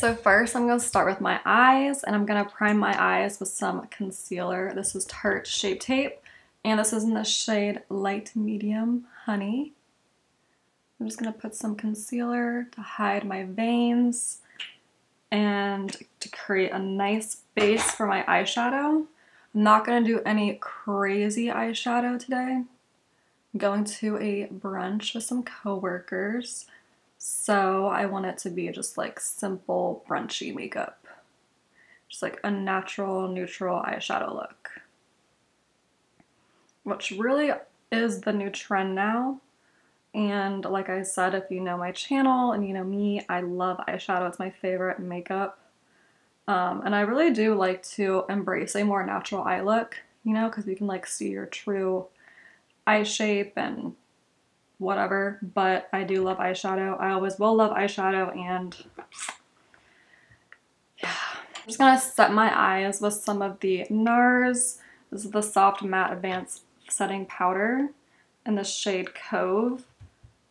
So first I'm going to start with my eyes and I'm going to prime my eyes with some concealer. This is Tarte Shape Tape and this is in the shade Light Medium Honey. I'm just going to put some concealer to hide my veins and to create a nice base for my eyeshadow. I'm not going to do any crazy eyeshadow today. I'm going to a brunch with some coworkers. So I want it to be just like simple brunchy makeup. Just like a natural, neutral eyeshadow look. Which really is the new trend now. And like I said, if you know my channel and you know me, I love eyeshadow. It's my favorite makeup. Um, and I really do like to embrace a more natural eye look, you know, because you can like see your true eye shape and whatever, but I do love eyeshadow. I always will love eyeshadow and yeah. I'm just gonna set my eyes with some of the NARS. This is the Soft Matte Advanced Setting Powder in the shade Cove.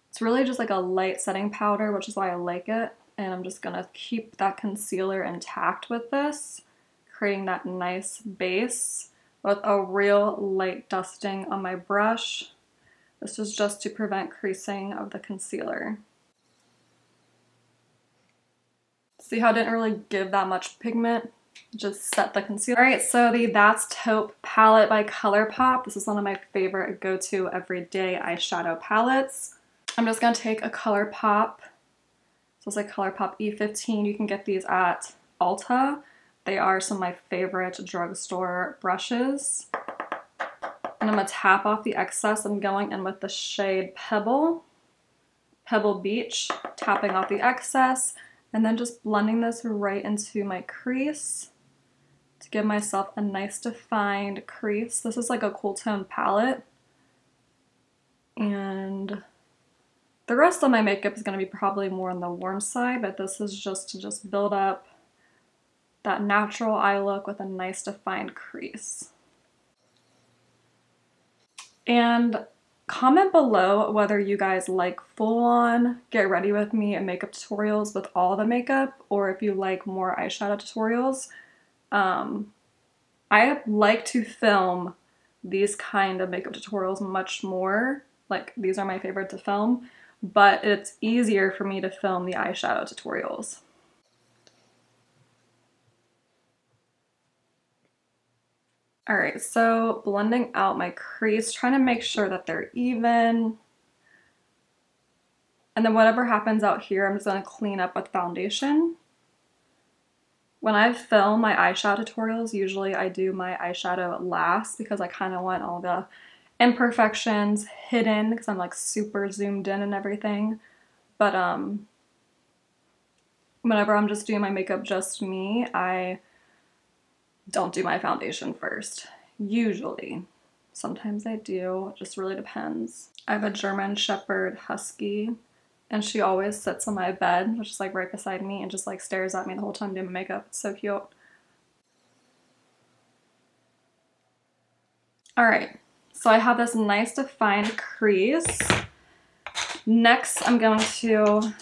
It's really just like a light setting powder, which is why I like it. And I'm just gonna keep that concealer intact with this, creating that nice base with a real light dusting on my brush this is just to prevent creasing of the concealer. See how I didn't really give that much pigment? Just set the concealer. All right, so the That's Taupe palette by ColourPop. This is one of my favorite go-to everyday eyeshadow palettes. I'm just gonna take a ColourPop. So it's like ColourPop E15. You can get these at Ulta. They are some of my favorite drugstore brushes. I'm going to tap off the excess. I'm going in with the shade Pebble, Pebble Beach, tapping off the excess, and then just blending this right into my crease to give myself a nice defined crease. This is like a cool tone palette. And the rest of my makeup is going to be probably more on the warm side, but this is just to just build up that natural eye look with a nice defined crease. And comment below whether you guys like full-on get ready with me and makeup tutorials with all the makeup or if you like more eyeshadow tutorials. Um, I like to film these kind of makeup tutorials much more. Like these are my favorite to film, but it's easier for me to film the eyeshadow tutorials. All right, so blending out my crease, trying to make sure that they're even. And then whatever happens out here, I'm just gonna clean up with foundation. When I film my eyeshadow tutorials, usually I do my eyeshadow last because I kind of want all the imperfections hidden because I'm like super zoomed in and everything. But um, whenever I'm just doing my makeup just me, I don't do my foundation first. Usually. Sometimes I do, it just really depends. I have a German Shepherd Husky and she always sits on my bed, which is like right beside me and just like stares at me the whole time doing my makeup. It's so cute. All right, so I have this nice defined crease. Next, I'm going to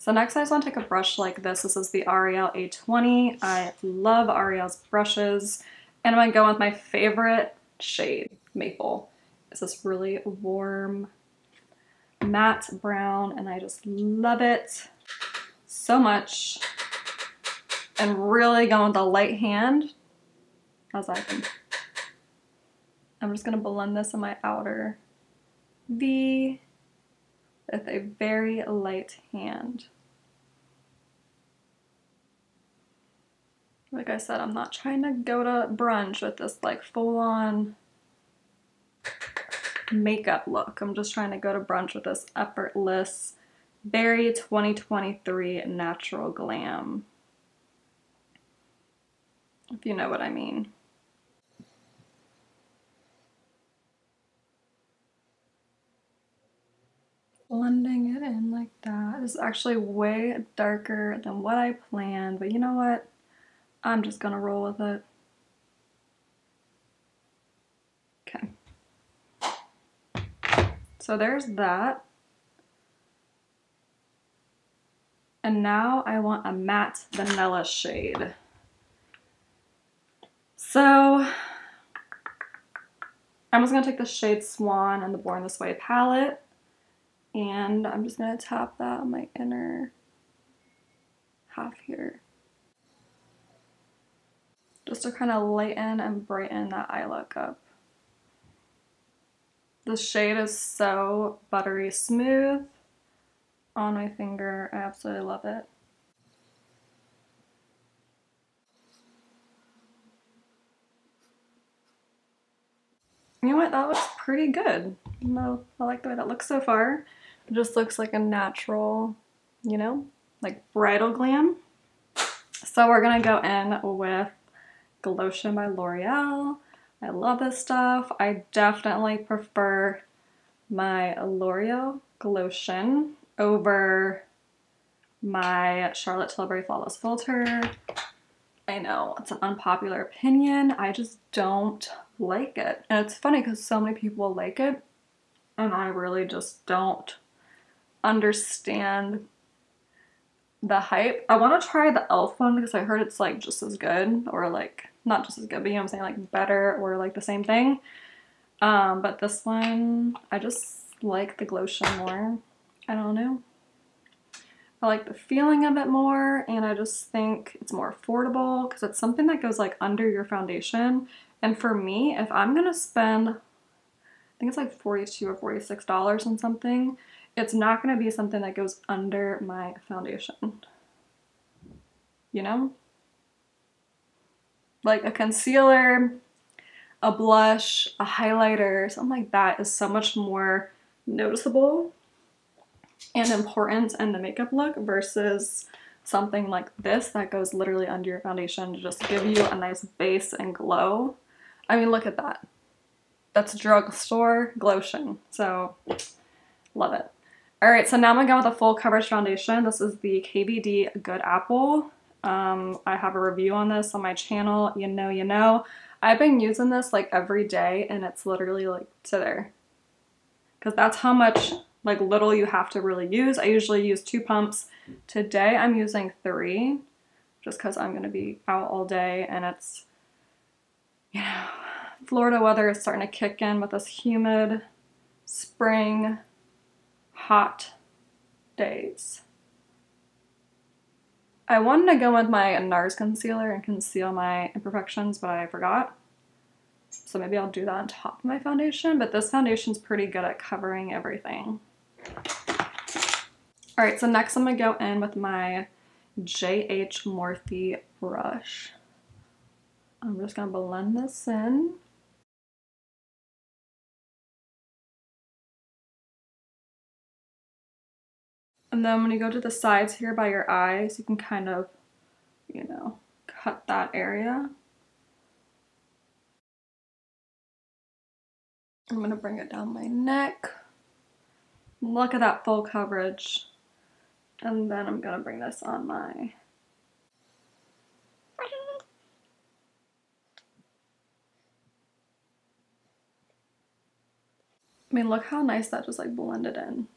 so next I just want to take a brush like this. This is the Ariel A20. I love Ariel's brushes. And I'm going to go with my favorite shade, Maple. It's this really warm matte brown and I just love it so much. And really going with the light hand as I can. I'm just going to blend this in my outer V with a very light hand. Like I said, I'm not trying to go to brunch with this like full-on makeup look. I'm just trying to go to brunch with this effortless, very 2023 natural glam. If you know what I mean. Blending it in like that. It's actually way darker than what I planned, but you know what? I'm just gonna roll with it. Okay. So there's that. And now I want a matte vanilla shade. So I'm just gonna take the shade Swan and the Born This Way palette and I'm just gonna tap that on my inner half here. Just to kind of lighten and brighten that eye look up. The shade is so buttery smooth on my finger. I absolutely love it. You know what? That looks pretty good. No, I like the way that looks so far. It just looks like a natural, you know, like bridal glam. So we're gonna go in with Glowtion by L'Oreal. I love this stuff. I definitely prefer my L'Oreal Glowtion over my Charlotte Tilbury Flawless Filter. I know it's an unpopular opinion. I just don't like it. And it's funny because so many people like it and I really just don't understand the hype. I want to try the e.l.f. one because I heard it's like just as good or like not just as good, but you know what I'm saying, like better or like the same thing. Um, but this one, I just like the Glowtion more. I don't know. I like the feeling of it more and I just think it's more affordable because it's something that goes like under your foundation. And for me, if I'm gonna spend, I think it's like 42 or $46 on something, it's not gonna be something that goes under my foundation. You know? Like a concealer, a blush, a highlighter, something like that is so much more noticeable and important in the makeup look versus something like this that goes literally under your foundation to just give you a nice base and glow. I mean, look at that. That's drugstore glowtion. So, love it. All right, so now I'm gonna go with a full coverage foundation. This is the KVD Good Apple. Um, I have a review on this on my channel. You know, you know. I've been using this like every day and it's literally like to there. Because that's how much like little you have to really use. I usually use two pumps. Today I'm using three just because I'm to be out all day and it's, you know, Florida weather is starting to kick in with this humid spring hot days. I wanted to go with my NARS concealer and conceal my imperfections, but I forgot. So maybe I'll do that on top of my foundation, but this foundation's pretty good at covering everything. All right, so next I'm gonna go in with my JH Morphe brush. I'm just gonna blend this in. And then when you go to the sides here by your eyes, you can kind of, you know, cut that area. I'm going to bring it down my neck. Look at that full coverage. And then I'm going to bring this on my I mean, look how nice that just like blended in.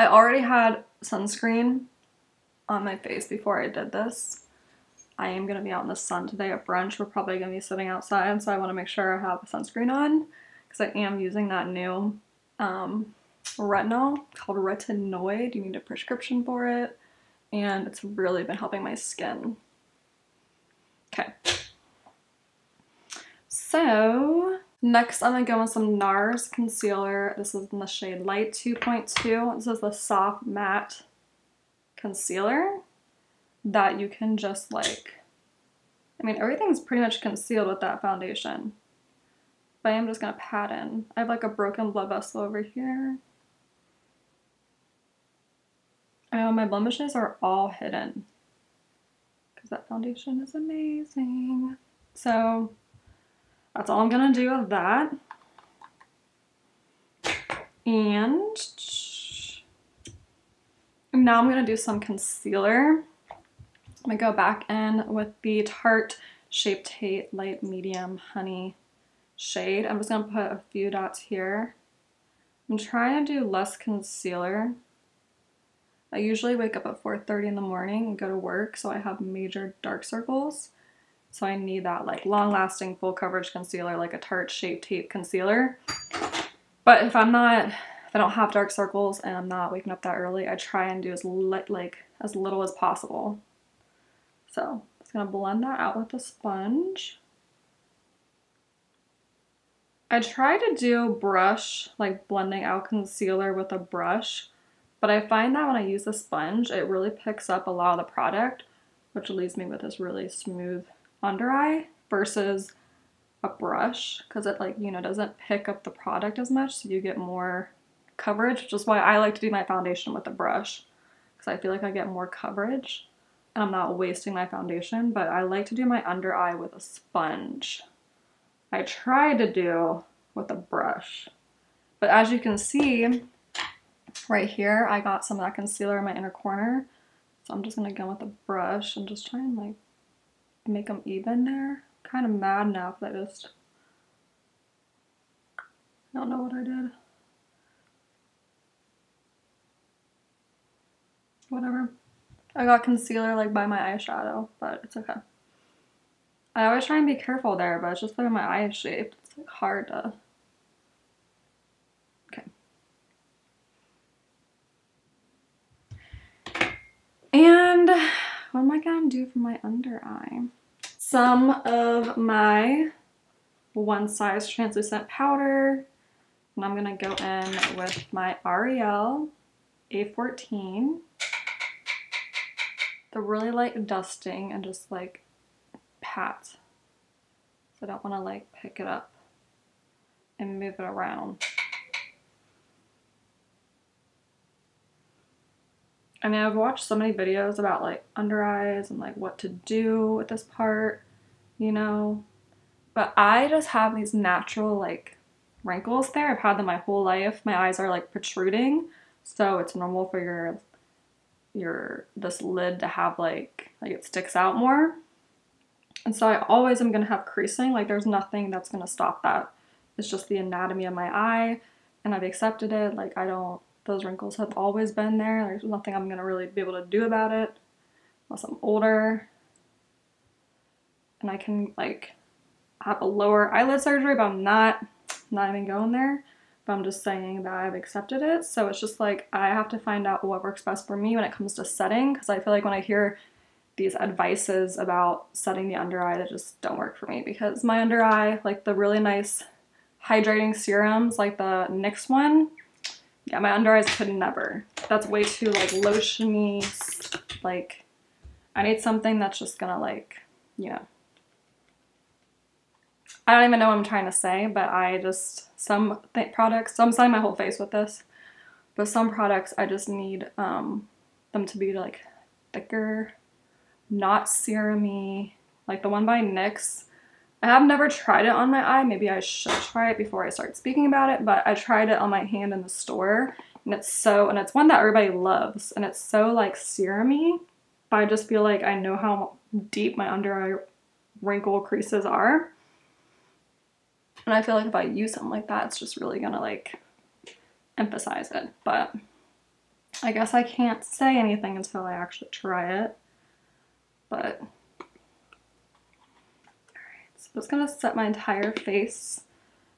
I already had sunscreen on my face before I did this. I am going to be out in the sun today at brunch. We're probably going to be sitting outside, so I want to make sure I have sunscreen on because I am using that new um, retinol called retinoid. You need a prescription for it, and it's really been helping my skin. Okay. So, next I'm going to go with some NARS concealer. This is in the shade Light 2.2. This is the soft matte concealer that you can just like, I mean, everything's pretty much concealed with that foundation. But I am just going to pat in. I have like a broken blood vessel over here. Oh, my blemishes are all hidden. Because that foundation is amazing. So, that's all I'm to do with that. And now I'm to do some concealer. I'm to go back in with the Tarte Shape Tape Light Medium Honey shade. I'm just to put a few dots here. I'm trying to do less concealer. I usually wake up at 4.30 in the morning and go to work, so I have major dark circles. So I need that like long lasting full coverage concealer, like a Tarte Shape Tape concealer. But if I'm not, if I don't have dark circles and I'm not waking up that early, I try and do as like as little as possible. So I'm just gonna blend that out with a sponge. I try to do brush, like blending out concealer with a brush, but I find that when I use a sponge, it really picks up a lot of the product, which leaves me with this really smooth under eye versus a brush because it like, you know, doesn't pick up the product as much so you get more coverage, which is why I like to do my foundation with a brush because I feel like I get more coverage and I'm not wasting my foundation, but I like to do my under eye with a sponge. I try to do with a brush. But as you can see, right here, I got some of that concealer in my inner corner. So I'm just gonna go with a brush and just try and like make them even there. Kind of mad now because I just don't know what I did. Whatever. I got concealer like by my eyeshadow, but it's okay. I always try and be careful there, but it's just that my eye is shaped. It's like hard to. Okay. And what am I gonna do for my under eye? Some of my one size translucent powder. And I'm gonna go in with my L'Oreal A14. The really light dusting and just like pat. So I don't want to like pick it up and move it around. I mean, I've watched so many videos about like under eyes and like what to do with this part, you know, but I just have these natural like wrinkles there. I've had them my whole life. My eyes are like protruding, so it's normal for your your this lid to have like like it sticks out more. And so I always am going to have creasing. Like there's nothing that's going to stop that. It's just the anatomy of my eye and I've accepted it. Like I don't, those wrinkles have always been there. There's nothing I'm going to really be able to do about it unless I'm older. And I can like have a lower eyelid surgery, but I'm not, not even going there. But I'm just saying that I've accepted it. So it's just like I have to find out what works best for me when it comes to setting. Because I feel like when I hear these advices about setting the under eye that just don't work for me because my under eye, like the really nice hydrating serums, like the NYX one, yeah, my under eyes could never. That's way too like lotiony, like I need something that's just gonna like, you know. I don't even know what I'm trying to say, but I just, some products, so I'm selling my whole face with this, but some products I just need um, them to be like thicker not serumy, like the one by NYX. I have never tried it on my eye. Maybe I should try it before I start speaking about it, but I tried it on my hand in the store and it's so, and it's one that everybody loves and it's so like serumy, but I just feel like I know how deep my under eye wrinkle creases are. And I feel like if I use something like that, it's just really gonna like emphasize it. But I guess I can't say anything until I actually try it but I'm just gonna set my entire face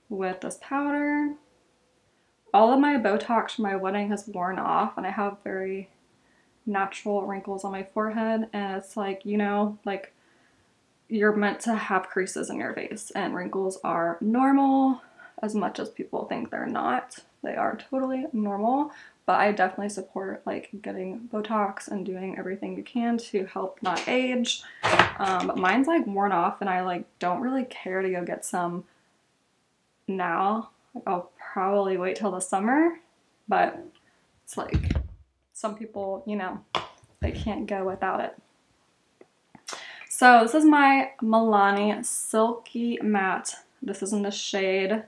with this powder. All of my Botox from my wedding has worn off and I have very natural wrinkles on my forehead and it's like, you know, like you're meant to have creases in your face and wrinkles are normal as much as people think they're not. They are totally normal but I definitely support like getting Botox and doing everything you can to help not age. Um, but mine's like worn off and I like don't really care to go get some now. I'll probably wait till the summer, but it's like some people, you know, they can't go without it. So this is my Milani Silky Matte. This is in the shade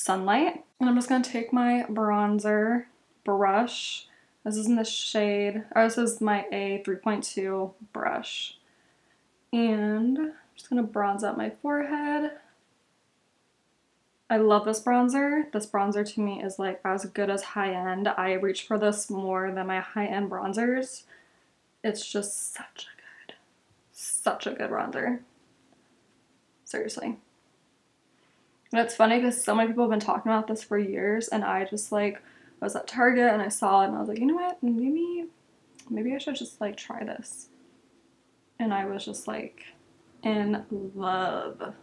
Sunlight. And I'm just to take my bronzer brush. This is in the shade, or this is my A3.2 brush. And I'm just to bronze out my forehead. I love this bronzer. This bronzer to me is like as good as high end. I reach for this more than my high end bronzers. It's just such a good, such a good bronzer. Seriously. And it's funny because so many people have been talking about this for years and I just like was at Target and I saw it and I was like, you know what, maybe maybe I should just like try this. And I was just like in love.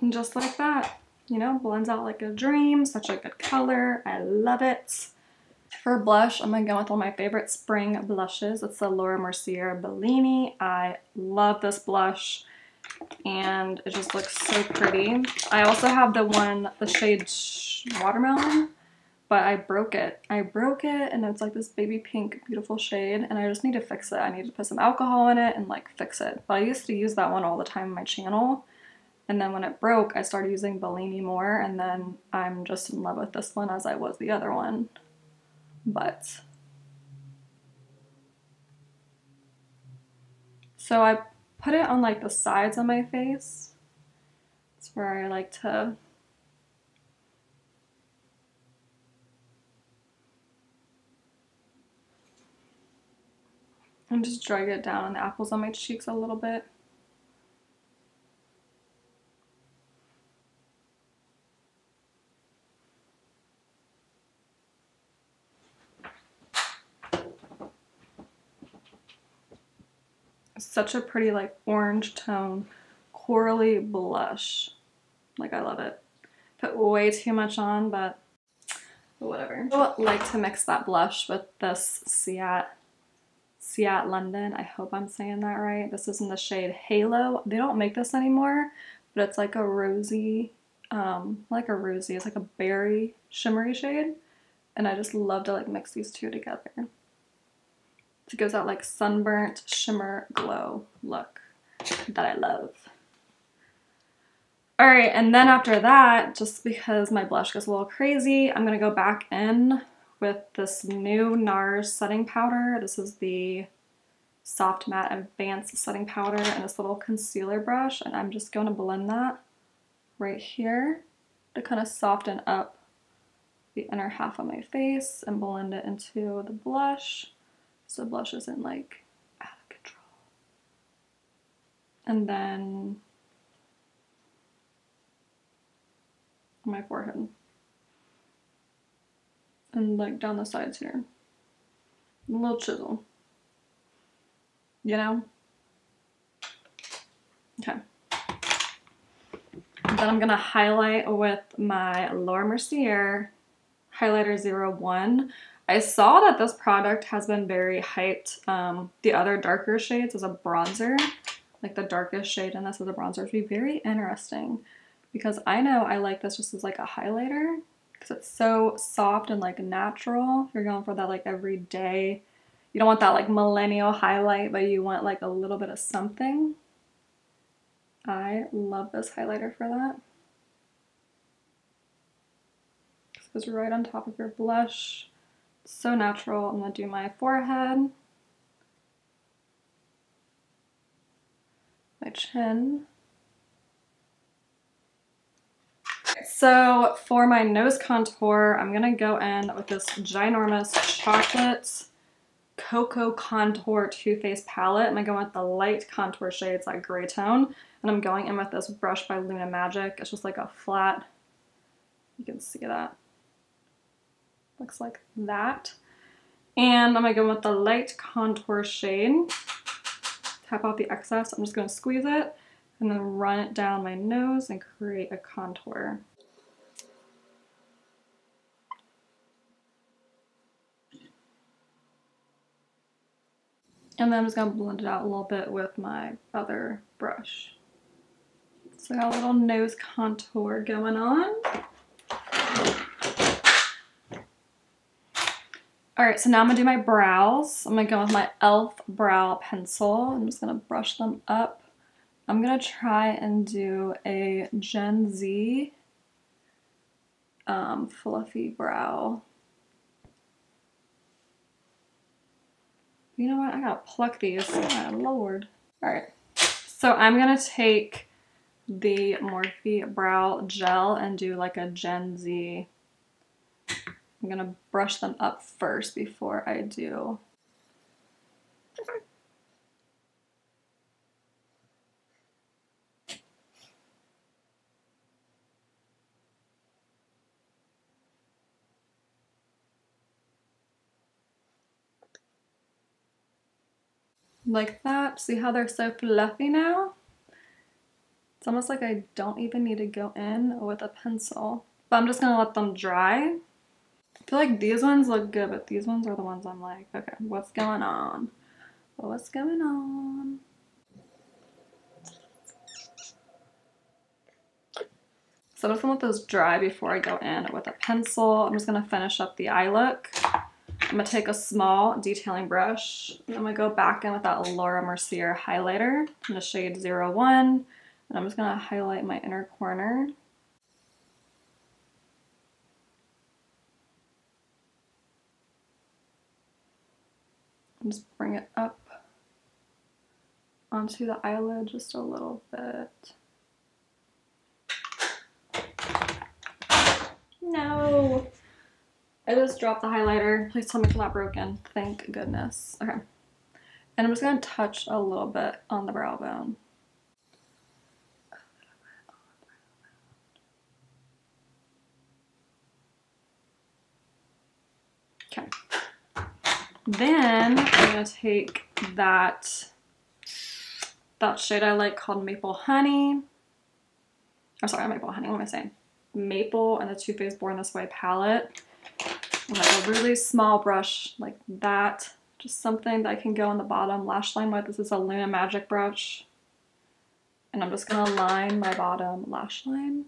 And just like that, you know, blends out like a dream, such a good color, I love it. For blush, I'm going to go with one of my favorite spring blushes. It's the Laura Mercier Bellini. I love this blush and it just looks so pretty. I also have the one, the shade Watermelon, but I broke it. I broke it and it's like this baby pink beautiful shade and I just need to fix it. I need to put some alcohol in it and like fix it. But I used to use that one all the time on my channel and then when it broke, I started using Bellini more, and then I'm just in love with this one as I was the other one. But, so I put it on like the sides of my face. It's where I like to and just drag it down on the apples on my cheeks a little bit. Such a pretty like orange tone corally blush. Like I love it. Put way too much on, but whatever. I like to mix that blush with this Ciate, Ciate London. I hope I'm saying that right. This is in the shade Halo. They don't make this anymore, but it's like a rosy, um, like a rosy, it's like a berry shimmery shade. And I just love to like mix these two together. It gives out like sunburnt shimmer glow look that I love. All right, and then after that, just because my blush gets a little crazy, I'm gonna go back in with this new NARS setting powder. This is the Soft Matte Advanced Setting Powder and this little concealer brush, and I'm just gonna blend that right here to kind of soften up the inner half of my face and blend it into the blush so blush isn't like out of control. And then my forehead. And like down the sides here. A little chisel. You know? Okay. Then I'm gonna highlight with my Laura Mercier Highlighter 01. I saw that this product has been very hyped. Um, the other darker shades as a bronzer, like the darkest shade in this as a bronzer would be very interesting because I know I like this just as like a highlighter because it's so soft and like natural. If you're going for that like everyday, you don't want that like millennial highlight, but you want like a little bit of something. I love this highlighter for that. This goes right on top of your blush. So natural. I'm going to do my forehead, my chin. So for my nose contour, I'm going to go in with this ginormous chocolate Cocoa Contour Too Faced palette. I'm going to go with the light contour shade, it's that gray tone. And I'm going in with this brush by Luna Magic. It's just like a flat, you can see that looks like that. And I'm gonna go with the light contour shade. Tap out the excess. I'm just gonna squeeze it and then run it down my nose and create a contour. And then I'm just gonna blend it out a little bit with my other brush. So I got a little nose contour going on. All right, so now I'm gonna do my brows. I'm gonna go with my e.l.f. brow pencil. I'm just gonna brush them up. I'm gonna try and do a Gen Z um, fluffy brow. You know what? I gotta pluck these. Oh my lord. All right. So I'm gonna take the Morphe Brow Gel and do like a Gen Z. I'm gonna brush them up first before I do like that. See how they're so fluffy now? It's almost like I don't even need to go in with a pencil. But I'm just gonna let them dry. I feel like these ones look good, but these ones are the ones I'm like, okay, what's going on? What's going on? So I'm just gonna let those dry before I go in with a pencil. I'm just gonna finish up the eye look. I'm gonna take a small detailing brush I'm gonna go back in with that Laura Mercier highlighter in the shade 01 and I'm just gonna highlight my inner corner. And just bring it up onto the eyelid just a little bit. No! I just dropped the highlighter. Please tell me it's not broken. Thank goodness. Okay. And I'm just going to touch a little bit on the brow bone. Okay. Then I'm going to take that, that shade I like called Maple Honey. Oh, sorry, Maple Honey. What am I saying? Maple and the Too Faced Born This Way palette like a really small brush like that. Just something that I can go on the bottom lash line with. This is a Luna Magic brush. And I'm just gonna line my bottom lash line.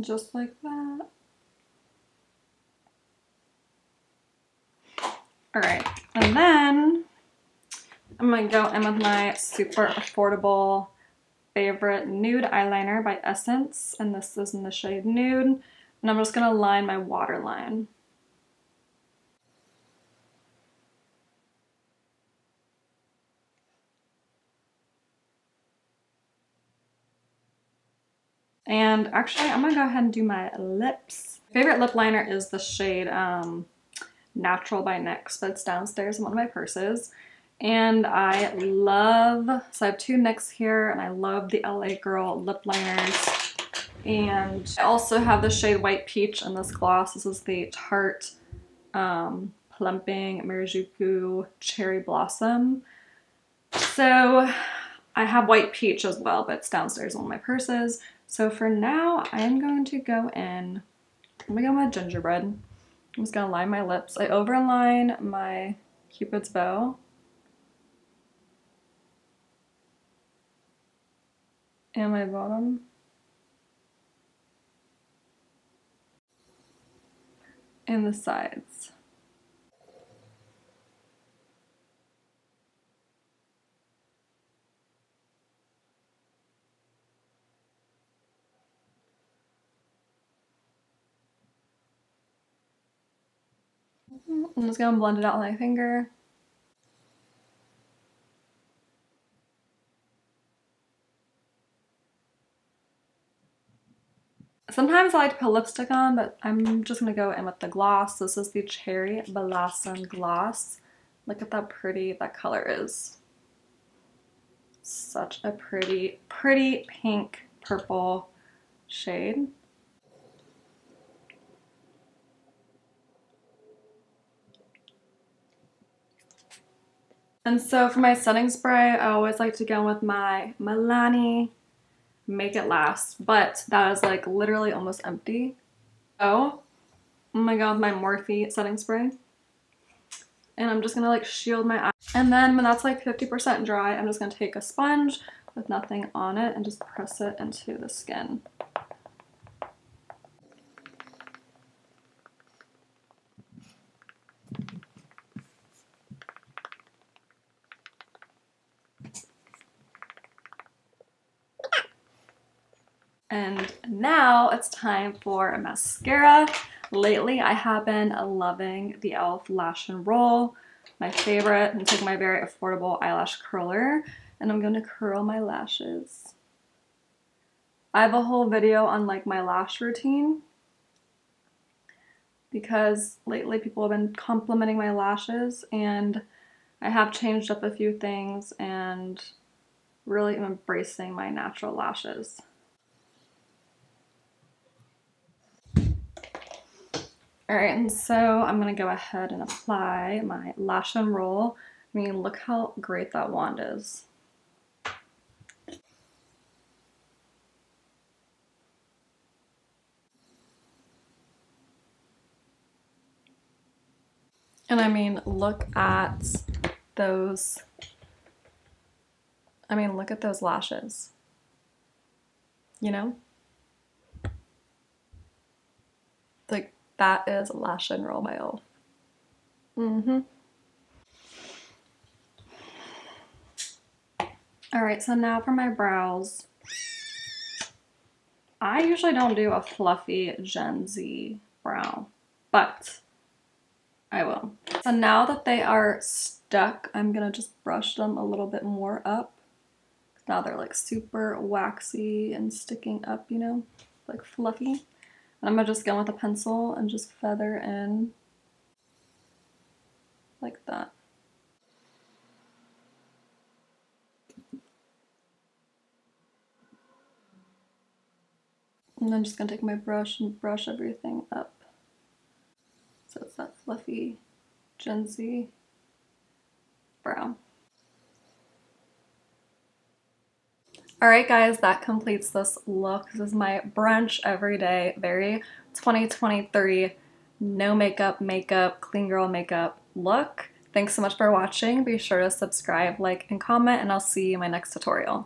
Just like that. All right, and then I'm gonna go in with my super affordable favorite nude eyeliner by Essence, and this is in the shade Nude, and I'm just gonna line my waterline. And actually, I'm gonna go ahead and do my lips. Favorite lip liner is the shade um, Natural by NYX, but it's downstairs in one of my purses. And I love, so I have two NYX here, and I love the LA Girl lip liners. And I also have the shade White Peach in this gloss. This is the Tarte um, Plumping Maracuja Cherry Blossom. So I have White Peach as well, but it's downstairs in one of my purses. So for now, I am going to go in, I'm gonna go with gingerbread. I'm just gonna line my lips. I overline my cupid's bow. And my bottom. And the sides. Mm, I'm just gonna blend it out with my finger. Sometimes I like to put lipstick on, but I'm just gonna go in with the gloss. This is the Cherry Blossom Gloss. Look at how pretty that color is. Such a pretty, pretty pink purple shade. And so for my setting spray, I always like to go with my Milani Make It Last, but that is like literally almost empty. Oh, I'm gonna go with my Morphe setting spray. And I'm just gonna like shield my eye. And then when that's like 50% dry, I'm just gonna take a sponge with nothing on it and just press it into the skin. And now it's time for a mascara. Lately, I have been loving the e.l.f. Lash and Roll, my favorite. I'm taking my very affordable eyelash curler and I'm going to curl my lashes. I have a whole video on like my lash routine because lately people have been complimenting my lashes and I have changed up a few things and really am embracing my natural lashes. All right, and so I'm gonna go ahead and apply my Lash and Roll. I mean, look how great that wand is. And I mean, look at those, I mean, look at those lashes, you know? Like, that is Lash and e.l.f. Mm-hmm. All right, so now for my brows. I usually don't do a fluffy Gen Z brow, but I will. So now that they are stuck, I'm gonna just brush them a little bit more up. Now they're like super waxy and sticking up, you know, like fluffy. I'm gonna just go with a pencil and just feather in like that. And I'm just gonna take my brush and brush everything up. So it's that fluffy Gen Z brown. All right, guys, that completes this look. This is my brunch every day, very 2023, no makeup, makeup, clean girl makeup look. Thanks so much for watching. Be sure to subscribe, like, and comment, and I'll see you in my next tutorial.